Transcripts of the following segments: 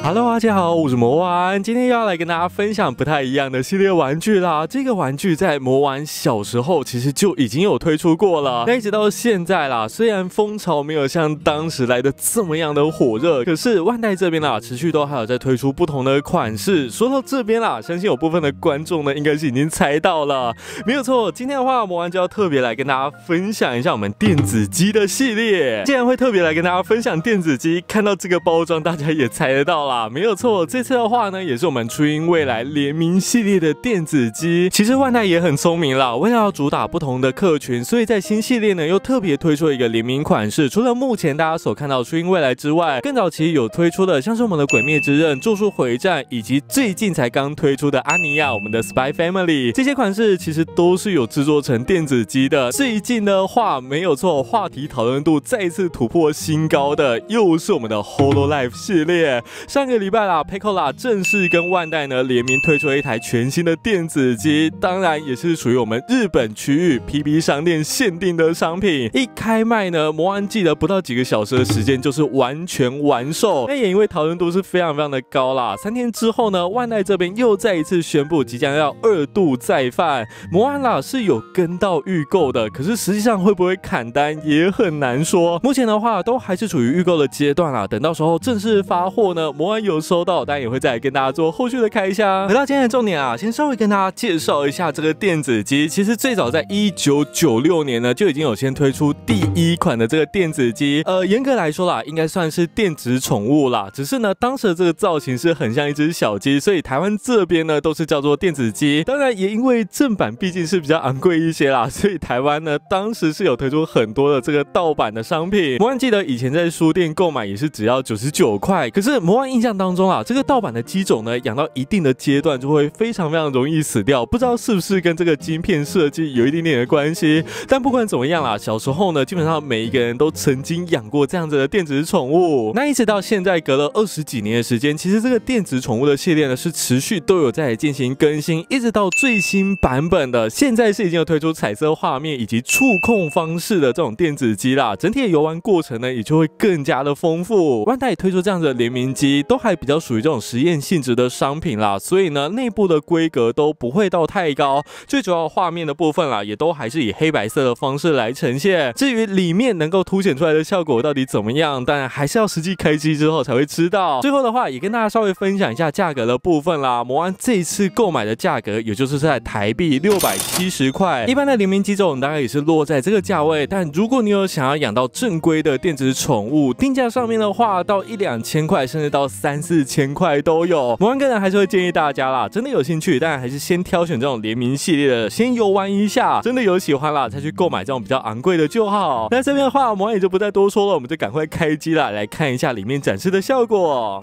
Hello，大家好，我是魔丸，今天又要来跟大家分享不太一样的系列玩具啦。这个玩具在魔丸小时候其实就已经有推出过了，那一直到现在啦，虽然风潮没有像当时来的这么样的火热，可是万代这边啦，持续都还有在推出不同的款式。说到这边啦，相信有部分的观众呢，应该是已经猜到了，没有错。今天的话，魔丸就要特别来跟大家分享一下我们电子机的系列。既然会特别来跟大家分享电子机，看到这个包装，大家也猜得到啦。没有错，这次的话呢，也是我们初音未来联名系列的电子机。其实万代也很聪明啦，为了要主打不同的客群，所以在新系列呢又特别推出了一个联名款式。除了目前大家所看到初音未来之外，更早期有推出的像是我们的鬼灭之刃、咒术回战，以及最近才刚推出的阿尼亚，我们的 Spy Family 这些款式，其实都是有制作成电子机的。最近的话，没有错，话题讨论度再次突破新高的，又是我们的 Hololive 系列。上个礼拜啦 p i c o l a 正式跟万代呢联名推出了一台全新的电子机，当然也是属于我们日本区域 PB 商店限定的商品。一开卖呢，魔安记得不到几个小时的时间就是完全完售。那也因为讨论度是非常非常的高啦。三天之后呢，万代这边又再一次宣布即将要二度再贩。魔安啦是有跟到预购的，可是实际上会不会砍单也很难说。目前的话都还是处于预购的阶段啦，等到时候正式发货呢，魔。有收到，当然也会再来跟大家做后续的开箱。回到今天的重点啊，先稍微跟大家介绍一下这个电子机。其实最早在一九九六年呢，就已经有先推出第一款的这个电子机。呃，严格来说啦，应该算是电子宠物啦。只是呢，当时的这个造型是很像一只小鸡，所以台湾这边呢都是叫做电子机。当然也因为正版毕竟是比较昂贵一些啦，所以台湾呢当时是有推出很多的这个盗版的商品。魔幻记得以前在书店购买也是只要九十九块，可是魔幻印象当中啊，这个盗版的机种呢，养到一定的阶段就会非常非常容易死掉，不知道是不是跟这个晶片设计有一点点的关系。但不管怎么样啦，小时候呢，基本上每一个人都曾经养过这样子的电子宠物。那一直到现在隔了二十几年的时间，其实这个电子宠物的系列呢，是持续都有在进行更新，一直到最新版本的，现在是已经有推出彩色画面以及触控方式的这种电子机啦。整体的游玩过程呢，也就会更加的丰富。万代推出这样子的联名机，都还比。较属于这种实验性质的商品啦，所以呢，内部的规格都不会到太高。最主要画面的部分啦，也都还是以黑白色的方式来呈现。至于里面能够凸显出来的效果到底怎么样，当然还是要实际开机之后才会知道。最后的话，也跟大家稍微分享一下价格的部分啦。魔安这次购买的价格，也就是在台币六百七十块。一般的联名机种大概也是落在这个价位。但如果你有想要养到正规的电子宠物，定价上面的话，到一两千块，甚至到三四。千块都有，魔安个人还是会建议大家啦，真的有兴趣，但还是先挑选这种联名系列的，先游玩一下，真的有喜欢啦，再去购买这种比较昂贵的就好。那这边的话，魔安也就不再多说了，我们就赶快开机啦，来看一下里面展示的效果。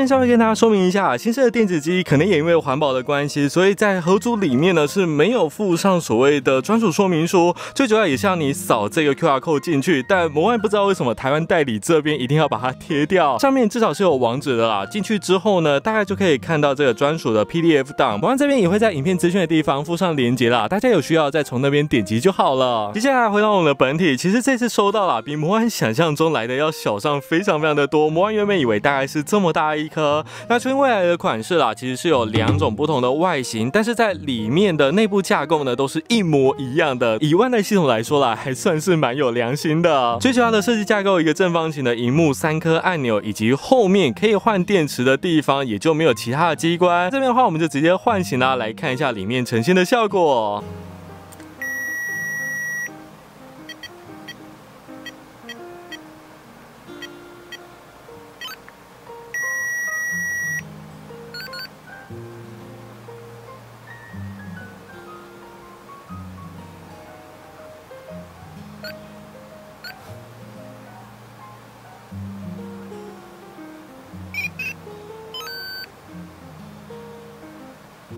边稍微跟大家说明一下，新式的电子机可能也因为环保的关系，所以在盒组里面呢是没有附上所谓的专属说明书。最主要也是要你扫这个 QR 码进去，但魔幻不知道为什么台湾代理这边一定要把它贴掉，上面至少是有网址的啦。进去之后呢，大概就可以看到这个专属的 PDF 档。魔幻这边也会在影片资讯的地方附上链接啦，大家有需要再从那边点击就好了。接下来回到我们的本体，其实这次收到了比魔幻想象中来的要小上非常非常的多。魔幻原本以为大概是这么大。一颗，那初音未来的款式啦，其实是有两种不同的外形，但是在里面的内部架构呢，都是一模一样的。以万代系统来说啦，还算是蛮有良心的。最主要的设计架构，一个正方形的荧幕，三颗按钮，以及后面可以换电池的地方，也就没有其他的机关。这边的话，我们就直接唤醒啦，来看一下里面呈现的效果。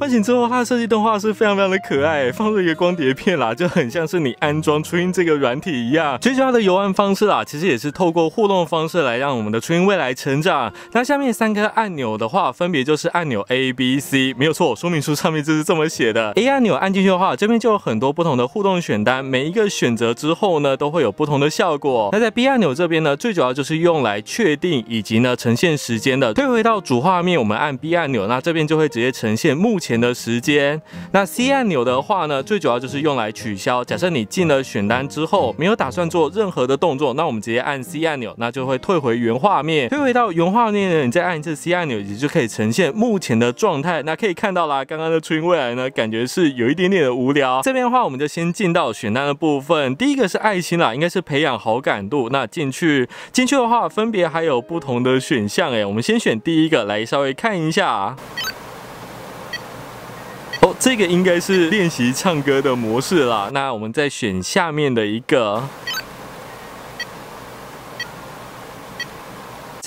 唤醒之后，它的设计动画是非常非常的可爱，放入一个光碟片啦，就很像是你安装初音这个软体一样。最主要的游玩方式啦，其实也是透过互动方式来让我们的初音未来成长。那下面三个按钮的话，分别就是按钮 A、B、C，没有错，说明书上面就是这么写的。A 按钮按进去的话，这边就有很多不同的互动选单，每一个选择之后呢，都会有不同的效果。那在 B 按钮这边呢，最主要就是用来确定以及呢呈现时间的。退回到主画面，我们按 B 按钮，那这边就会直接呈现目前的时间。那 C 按钮的话呢，最主要就是用来取消。假设你进了选单之后，没有打算做任何的动作，那我们直接按 C 按钮，那就会退回原画面。退回到原画面呢，你再按一次 C 按钮，也就可以呈现目前的状态。那可以看到啦，刚刚的初音未来呢，感觉是有一点点的无聊。这边的话，我们就先进到选单的部分。第一个是爱心啦，应该是培养好感度。那进去进去的话，分别还有不同的选项哎，我们先选第一个来稍微看一下。这个应该是练习唱歌的模式啦。那我们再选下面的一个。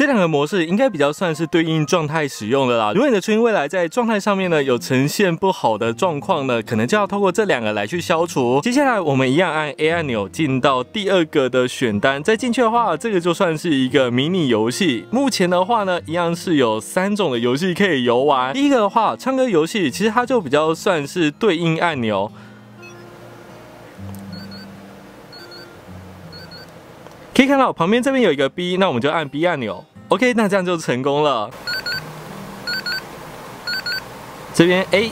这两个模式应该比较算是对应状态使用的啦。如果你的初音未来在状态上面呢有呈现不好的状况呢，可能就要透过这两个来去消除。接下来我们一样按 A 按钮进到第二个的选单，再进去的话，这个就算是一个迷你游戏。目前的话呢，一样是有三种的游戏可以游玩。第一个的话，唱歌游戏，其实它就比较算是对应按钮。可以看到旁边这边有一个 B，那我们就按 B 按钮。OK，那这样就成功了。这边 A，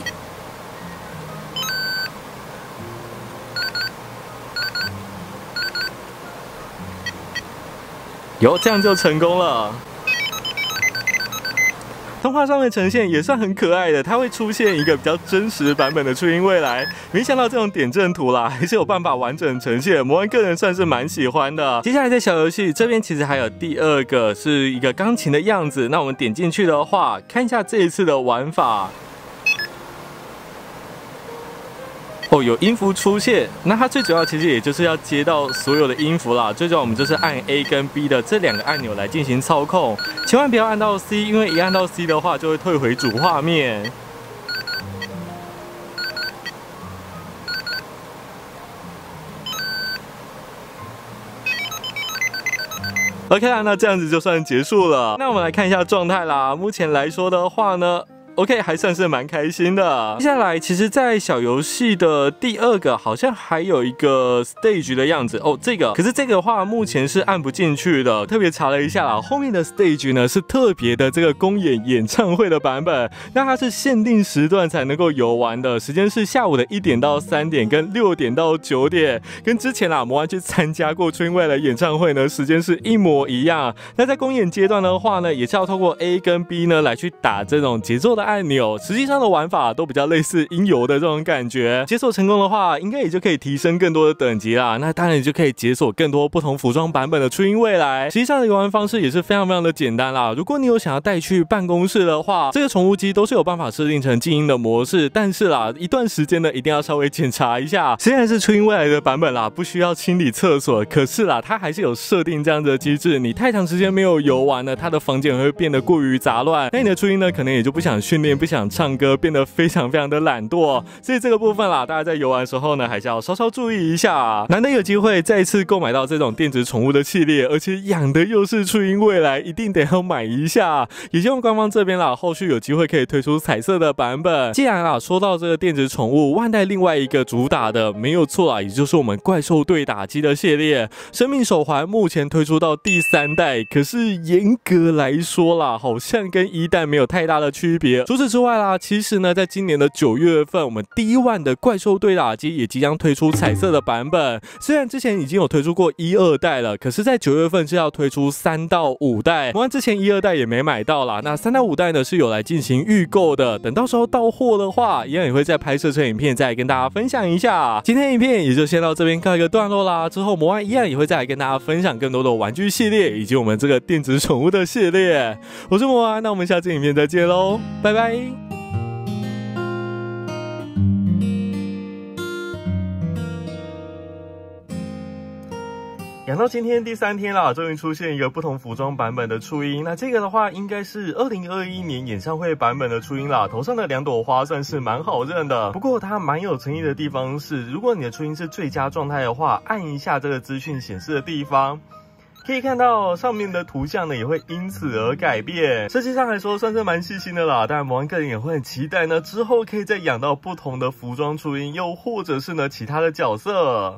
有这样就成功了。动画上面呈现也算很可爱的，它会出现一个比较真实版本的初音未来。没想到这种点阵图啦，还是有办法完整呈现。魔安个人算是蛮喜欢的。接下来在小游戏这边，其实还有第二个是一个钢琴的样子。那我们点进去的话，看一下这一次的玩法。哦，有音符出现，那它最主要其实也就是要接到所有的音符啦。最主要我们就是按 A 跟 B 的这两个按钮来进行操控，千万不要按到 C，因为一按到 C 的话就会退回主画面。OK 啦，那这样子就算结束了。那我们来看一下状态啦。目前来说的话呢。OK，还算是蛮开心的。接下来，其实，在小游戏的第二个，好像还有一个 stage 的样子哦。这个，可是这个的话，目前是按不进去的。特别查了一下啦，后面的 stage 呢是特别的这个公演演唱会的版本，那它是限定时段才能够游玩的，时间是下午的一点到三点，跟六点到九点，跟之前啦魔玩去参加过春未来演唱会呢，时间是一模一样。那在公演阶段的话呢，也是要透过 A 跟 B 呢来去打这种节奏的。按钮实际上的玩法都比较类似音游的这种感觉，解锁成功的话，应该也就可以提升更多的等级啦。那当然也就可以解锁更多不同服装版本的初音未来。实际上的游玩方式也是非常非常的简单啦。如果你有想要带去办公室的话，这个宠物机都是有办法设定成静音的模式。但是啦，一段时间呢，一定要稍微检查一下。虽然是初音未来的版本啦，不需要清理厕所，可是啦，它还是有设定这样的机制。你太长时间没有游玩呢，它的房间会变得过于杂乱，那你的初音呢，可能也就不想训练，不想唱歌，变得非常非常的懒惰。所以这个部分啦，大家在游玩时候呢，还是要稍稍注意一下。难得有机会再次购买到这种电子宠物的系列，而且养的又是初音未来，一定得要买一下。也希望官方这边啦，后续有机会可以推出彩色的版本。既然啊，说到这个电子宠物，万代另外一个主打的没有错啊，也就是我们怪兽对打机的系列。生命手环目前推出到第三代，可是严格来说啦，好像跟一代没有太大的区别。除此之外。啦，其实呢，在今年的九月份，我们第一万的怪兽对打机也即将推出彩色的版本。虽然之前已经有推出过一二代了，可是，在九月份是要推出三到五代。我之前一二代也没买到啦，那三到五代呢是有来进行预购的。等到时候到货的话，一样也会再拍摄成影片，再跟大家分享一下。今天影片也就先到这边告一个段落啦。之后魔幻一样也会再来跟大家分享更多的玩具系列，以及我们这个电子宠物的系列。我是魔幻，那我们下次影片再见喽，拜。赶到今天第三天啦，终于出现一个不同服装版本的初音。那这个的话，应该是二零二一年演唱会版本的初音啦。头上的两朵花算是蛮好认的，不过它蛮有诚意的地方是，如果你的初音是最佳状态的话，按一下这个资讯显示的地方。可以看到上面的图像呢，也会因此而改变。设计上来说，算是蛮细心的啦。当然，魔王个人也会很期待呢，之后可以再养到不同的服装初音，又或者是呢其他的角色。